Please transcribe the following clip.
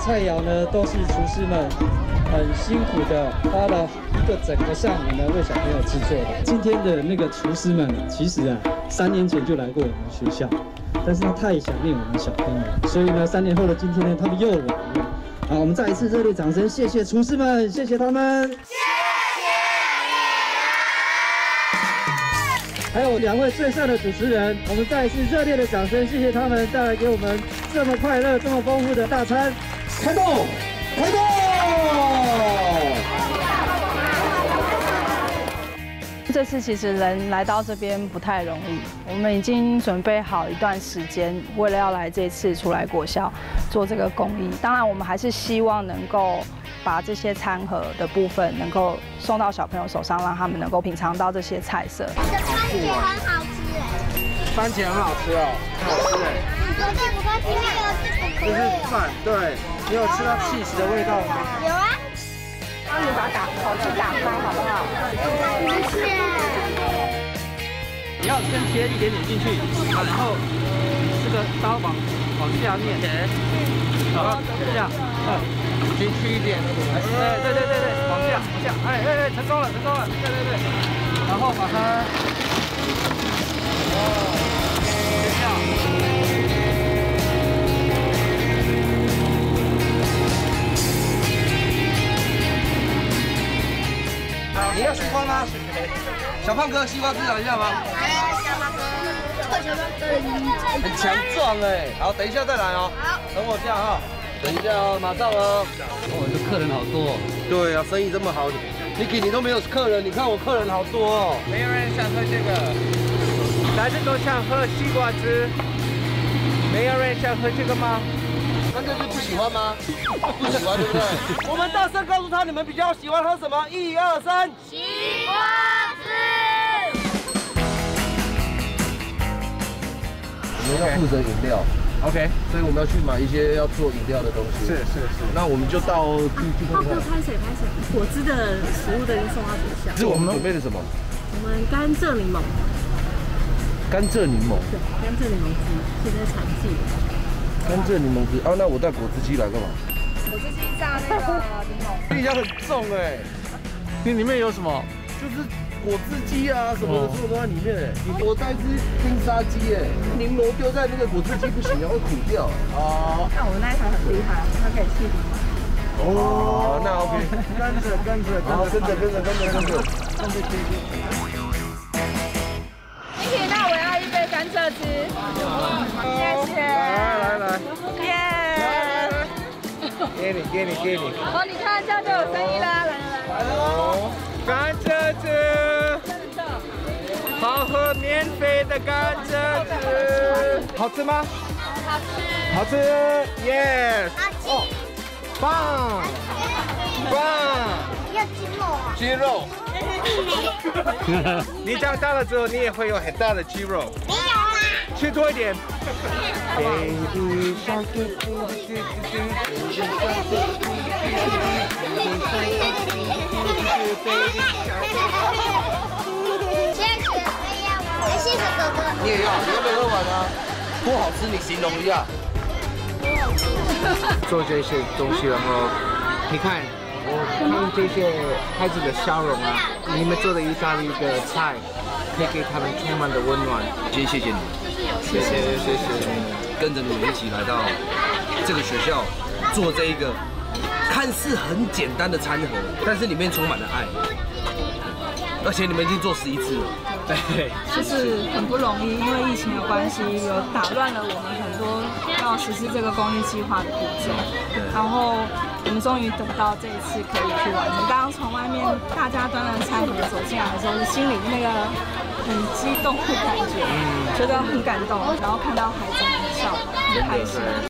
菜肴呢，都是厨师们很辛苦的花了一个整个上午呢为小朋友制作的。今天的那个厨师们，其实啊，三年前就来过我们学校，但是他太想念我们小朋友，所以呢，三年后的今天呢，他们又来了。好，我们再一次热烈掌声，谢谢厨师们，谢谢他们。还有两位最帅的主持人，我们再一次热烈的掌声，谢谢他们带来给我们这么快乐、这么丰富的大餐。开动，开动！这次其实人来到这边不太容易，我们已经准备好一段时间，为了要来这次出来国校做这个公益。当然，我们还是希望能够。把这些餐盒的部分能够送到小朋友手上，让他们能够品尝到这些菜色。番茄很好吃哎！番茄很好吃哦，好吃哎！你昨天不刚听那个这个是饭，对，你有吃到气息的味道吗？有啊。帮你把打口去打开好不好？谢谢。你要先切一点点进去，然后这个刀往往下面，好，这样，嗯。进去一点，哎，对对对对，往下往下，哎哎哎，成功了成功了，对对对，然后把它，哦，切掉。小胖哥，西瓜汁尝一下吗？小胖哥，小胖哥，很强壮哎，好，等一下再来哦。好，等我下哈。等一下哦，马上哦。哦，这客人好多。对啊，生意这么好，你给你都没有客人，你看我客人好多哦。没有人想喝这个，大家都想喝西瓜汁。没有人想喝这个吗？那就是不喜欢吗？不喜欢对不对？我们大声告诉他，你们比较喜欢喝什么？一二三，西瓜们要负责饮料。OK，所以我们要去买一些要做饮料的东西。是是是，那我们就到去去看看。拍水拍水，果汁的食物都已经送到学校。是我们准备的什么？我们甘蔗柠檬。甘蔗柠檬。对，甘蔗柠檬汁，现在产季。甘蔗柠檬汁啊，那我带果汁机来干嘛？果汁机榨那个柠檬。冰箱很重哎，那里面有什么？就是。果汁机啊，什么的，所有都在里面哎。你我带只冰沙机哎，柠檬丢在那个果汁机不行，会苦掉。哦。那我们那一台很厉害，它可以去冰。哦，那 OK。跟着跟着跟着跟着跟着跟着。跟着跟着。Vicky，那我要一杯甘蔗汁。谢谢。来来来。耶。给你给你给你。哦，你看这样就有生意啦，来来来。哦。甘蔗汁，好喝免费的甘蔗汁，好吃吗？好吃，好吃，yes，哦，棒，棒，要鸡肉啊，鸡肉，你长大了之后，你也会有很大的肌肉，没有啊，吃多一点。谢谢哥哥。你也要，你要不要喝完啊？不好吃，你形容一下。做这些东西，然后你看，我看这些孩子的笑容啊，你们做的意大利的菜，可以给他们充满的温暖。今天谢谢你，谢谢谢谢，跟着你们一起来到这个学校做这一个。看似很简单的餐盒，但是里面充满了爱，而且你们已经做十一次了，对，就是很不容易，因为疫情的关系，有打乱了我们很多要实施这个公益计划的步骤。对，然后我们终于等到这一次可以去完成。刚刚从外面大家端着餐盒走进来的时候，心里那个很激动的感觉，觉得很感动，然后看到孩子们的笑容，很开心。